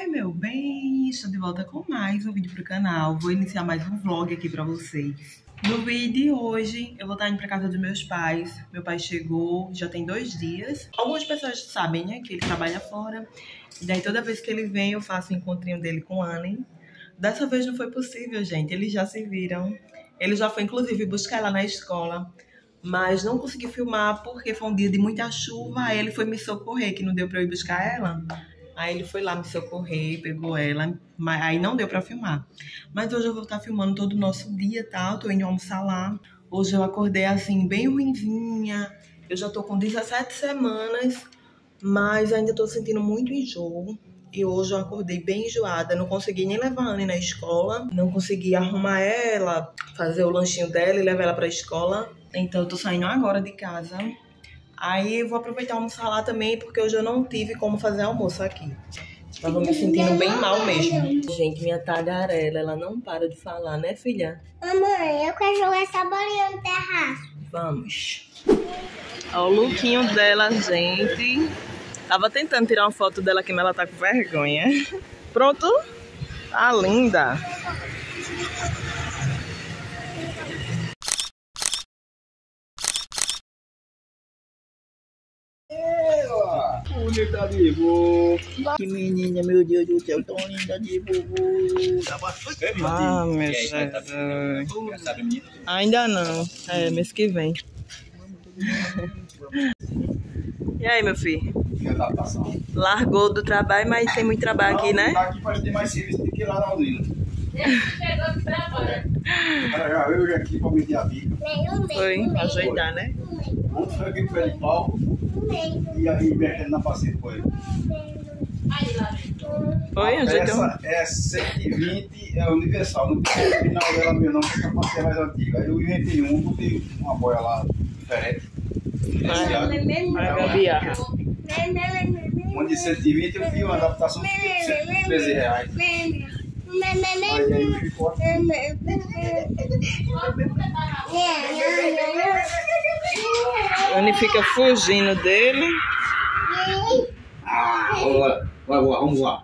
Oi, meu bem! Estou de volta com mais um vídeo pro canal. Vou iniciar mais um vlog aqui pra vocês. No vídeo de hoje, eu vou estar indo pra casa dos meus pais. Meu pai chegou já tem dois dias. Algumas pessoas sabem, né, que ele trabalha fora. Daí toda vez que ele vem, eu faço o encontrinho dele com Anne. Dessa vez não foi possível, gente. Eles já se viram. Ele já foi, inclusive, buscar ela na escola. Mas não consegui filmar porque foi um dia de muita chuva. Aí ele foi me socorrer, que não deu pra eu ir buscar ela. Aí ele foi lá me socorrer, pegou ela, mas aí não deu pra filmar. Mas hoje eu vou estar filmando todo o nosso dia, tá? Eu tô indo almoçar lá. Hoje eu acordei assim, bem ruimzinha. Eu já tô com 17 semanas, mas ainda tô sentindo muito enjoo. E hoje eu acordei bem enjoada, não consegui nem levar a Anne na escola, não consegui arrumar ela, fazer o lanchinho dela e levar ela pra escola. Então eu tô saindo agora de casa Aí eu vou aproveitar almoçar lá também, porque hoje eu não tive como fazer almoço aqui. Tava me sentindo bem mal mesmo. Gente, minha tagarela, ela não para de falar, né, filha? Mamãe, eu quero jogar essa bolinha no terraço. Vamos. Olha o lookinho dela, gente. Tava tentando tirar uma foto dela aqui, mas ela tá com vergonha. Pronto? Tá linda. Bonita de vovô. Que menina, meu Deus do céu, tão linda de vovô. Ah, meu Jesus. Ainda não. É, mês que vem. E aí, meu filho? Largou do trabalho, mas tem muito trabalho aqui, né? Aqui parece ter mais serviço do que lá na Unina. Chegou de trabalho. Já veio aqui pra meter a bica. Foi, ajeitar, né? Ontem foi aqui com pé de pau. E aí, mexendo na parceira com ele. Foi, ajeitou? Essa é 120, é universal. Não tem o final dela mesmo, não, porque a parceira é mais antiga. Aí eu inventei um, botei uma boia lá diferente. Gambiarra. Uma de 120 eu vi uma adaptação de 13 reais. Ele fica fugindo dele. Ah, vai, vai voar, vamos voar.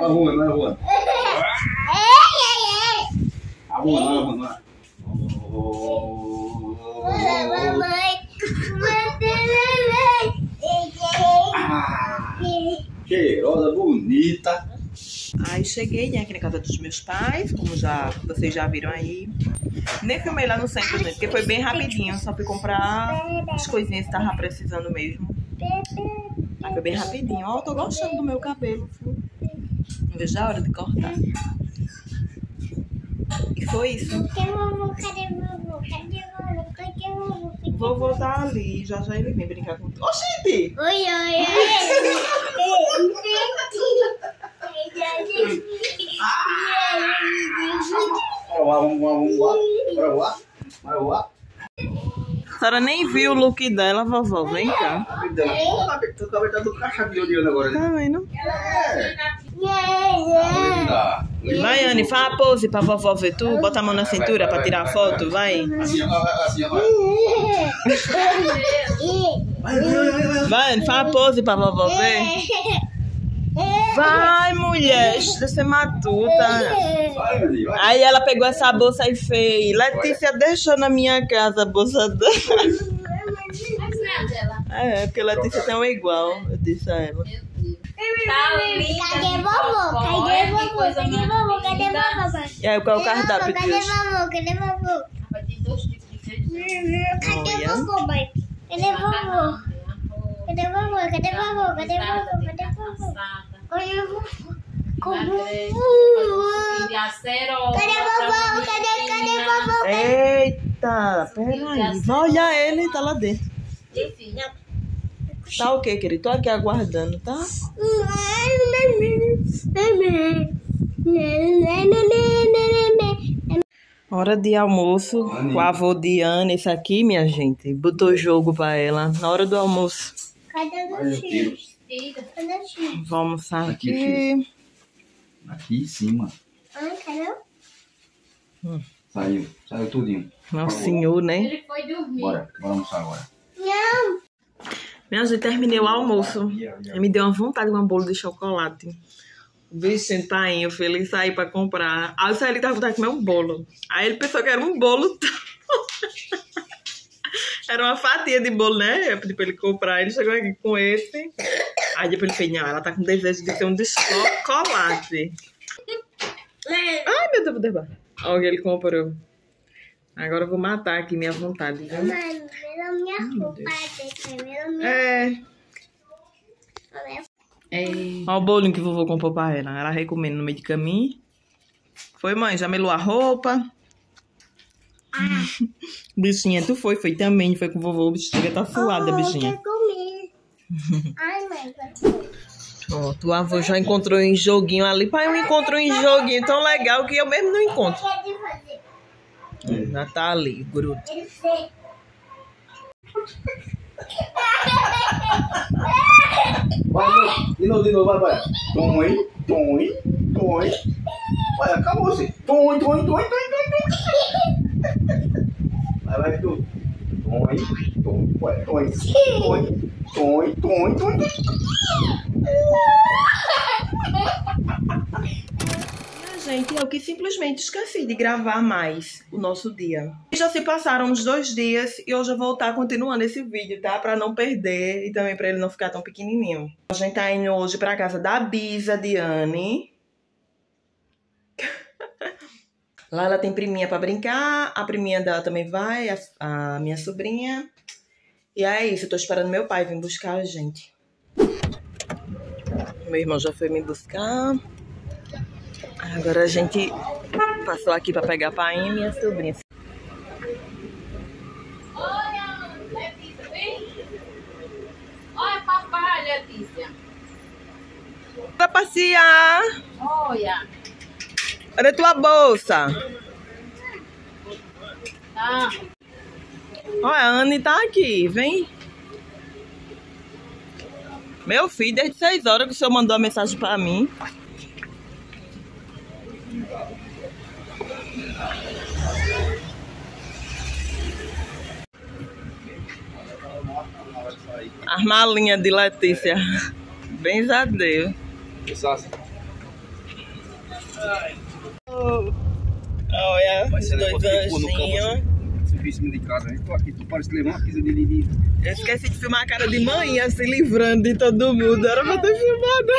Vai voando, vai voando. Vai voando, vai voando. Mamãe. Cheirosa, bonita. Aí cheguei né, aqui na casa dos meus pais, como já vocês já viram aí. Nem filmei lá no centro, gente, porque foi bem rapidinho. Só fui comprar as coisinhas que tava precisando mesmo. Aí foi bem rapidinho. Ó, eu tô gostando do meu cabelo? Não vejo a hora de cortar. E foi isso. Cadê vovô? Cadê vovô? Cadê vovô? Cadê vovô? Vou voltar ali, já já ele vem brincar com tu. Oxente! Oi, oi, voar. A senhora nem viu o look dela, vovó. Vem cá. Tá do caixa de olhando agora. Tá vendo? Vai, Anne, faz a pose pra vovó ver tu. Bota a mão na cintura pra tirar a foto, vai. Assim, assim. Vai, vai. Vai, Anne, faz a pose pra vovó ver. Vai, mulher, ser matuta. Aí ela pegou essa bolsa e fez. Letícia deixou na minha casa a bolsa dela. É, porque Letícia tem uma igual, eu disse a ela. Tá linda. Cadê vovô? Cadê vovô? Cadê vovô? Cadê vovô? E aí, qual é o cardápio de hoje? Cadê vovô? Cadê vovô? Cadê vovô, mãe? Cadê vovô? Cadê vovô? Cadê vovô? Cadê vovô? Cadê vovô? Cadê vovô? Cadê vovô? Cadê, cadê vovô? Eita, peraí. Olha ele, tá lá dentro. Enfim. Tá ok, querido? Tô aqui aguardando, tá? Hora de almoço. O avô de Ana, esse aqui, minha gente, botou jogo pra ela na hora do almoço. Cadê o? Cadê o? Vamos Aqui, aqui. Aqui em cima. Ah, cadê? Saiu. Saiu tudinho. Nosso senhor, né? Ele foi dormir. Bora, bora almoçar agora. Não. Minha gente, terminei o almoço. Aí me deu uma vontade de um bolo de chocolate. O bichinho tá indo, feliz sair pra comprar. Aí eu saí, ele tava vontade de comer um bolo. Aí ele pensou que era um bolo. era uma fatia de bolo, né? Eu pedi pra ele comprar. Ele chegou aqui com esse. Aí depois ele fez, ela tá com desejo de ter um de chocolate. Ai, meu Deus, vou derrubar. Olha o que ele comprou. Agora eu vou matar aqui minha vontade, viu? Minha roupa. Primeiro minha É. Olha o bolinho que o vovô comprou pra ela. Ela recomenda no meio de caminho. Foi, mãe? Já melou a roupa? Bichinha, tu foi? Foi também. Foi com o vovô. O bichinho tá suada, bichinha. Eu comer. Ai, mãe, vai comer. Pronto, o avô já encontrou um joguinho ali. Pai, eu encontrei um joguinho tão legal que eu mesmo não encontro. Tá ali, grudo. Vai, de novo, de novo, vai, vai. Toi, toi, toi. Vai, acabou você. Toi, toi, toi, toi, toi, toi. Vai, vai, tu. Toi, vai, toi. Toi, toi, toi, toi. Gente, eu que simplesmente esqueci de gravar mais o nosso dia. Já se passaram uns dois dias e hoje eu vou estar continuando esse vídeo, tá? Pra não perder e também pra ele não ficar tão pequenininho. A gente tá indo hoje pra casa da Bisa, Diane. Lá ela tem priminha pra brincar, a priminha dela também vai, a, a minha sobrinha. E é isso, eu tô esperando meu pai vir buscar a gente. Meu irmão já foi me buscar. Agora a gente passou aqui pra pegar a pai e minha sobrinha. Olha, Letícia, vem. Olha, papai, Letícia. Pra passear! Olha. Olha a tua bolsa! Tá. Olha, a Anne tá aqui, vem. Meu filho, desde 6 horas que o senhor mandou a mensagem pra mim. As malinhas de Letícia. Bem a Deus. Olha, os dois anjinhos. Subi em cima de casa? Tô aqui, tu parece que levou uma pizza de Lili. Eu esqueci de filmar a cara de manhã se livrando de todo mundo. Era pra ter filmado.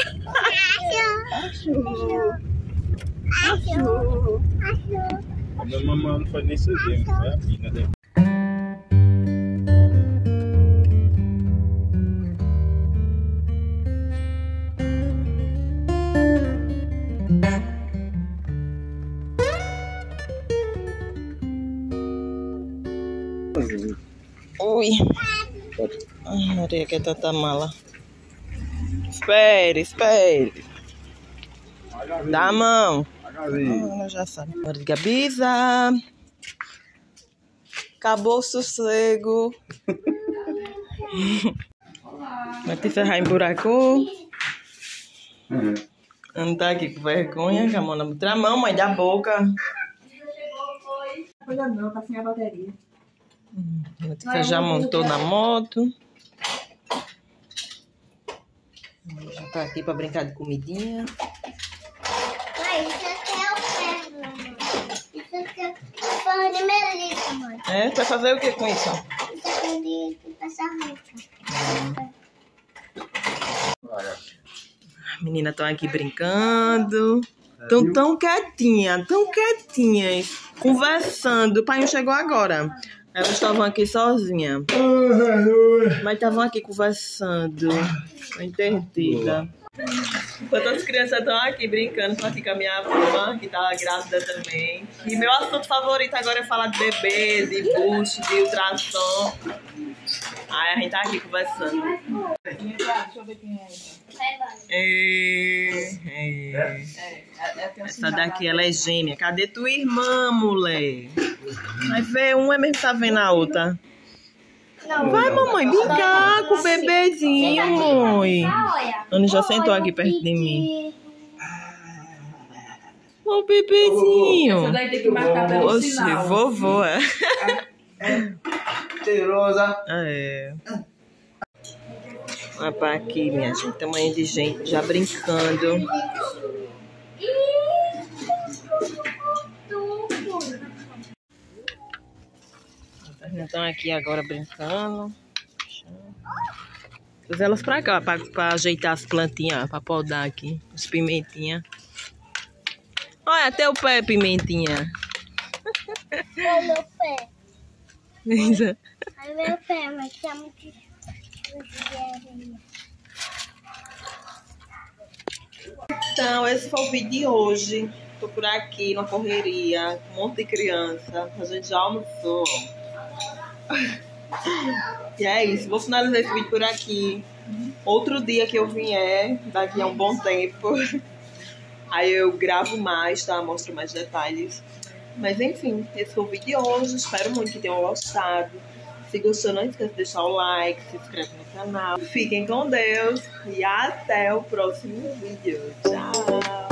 A minha mamãe não faz nem é né? Ui. Ai, Maria, que tanta mala. Espere, espere. Dá a mão. Ah, ela já sabe. De Gabiza. Acabou o sossego. Letícia já emburacou. Não tá aqui com vergonha, com a mão na outra mão, mãe, da boca. Coisa não, tá sem a bateria. Letícia já montou na moto. Já tá aqui pra brincar de comidinha. Mãe, isso aqui é o pé. Isso aqui é o pão de melita, mãe. É, tu vai fazer o que com isso? Isso aqui é de de passar roupa. As meninas estão aqui brincando. Estão tão quietinhas, tão quietinhas, conversando. O pai não chegou agora. Elas estavam aqui sozinhas. Mas estavam aqui conversando. Entendida. Enquanto as crianças estão aqui brincando, tô aqui com a minha prima, que tá grávida também. E meu assunto favorito agora é falar de bebê, de bucho, de ultrassom. Aí a gente tá aqui conversando. Deixa eu ver quem é. É, é, tem um Essa daqui, ela é gêmea. Cadê tua irmã, mulher? Vai ver, uma é mesmo que tá vendo a outra. Vai, mamãe, brincar com o bebezinho, mãe. Olha. Ana já sentou aqui perto de mim. Ô, Essa bebezinho. daí tem que marcar pelo Oxe, sinal. vovô, é. Cheirosa. É. Olha pra aqui, minha gente. Tamanho de gente já brincando. Elas estão aqui agora brincando. Trouxe elas pra cá, pra, pra ajeitar as plantinhas, pra podar aqui. As pimentinhas. Olha, até o pé, pimentinha. Olha meu pé. Olha meu pé, mas tá muito... Então, esse foi o vídeo de hoje. Tô por aqui na correria, com um monte de criança. A gente já almoçou. E é isso. Vou finalizar esse vídeo por aqui. Outro dia que eu vier, daqui a um bom tempo, aí eu gravo mais, tá? Mostro mais detalhes. Mas enfim, esse foi o vídeo de hoje. Espero muito que tenham gostado. Se gostou, não esqueça de deixar o like, se inscreve no canal. Fiquem com Deus e até o próximo vídeo. Tchau!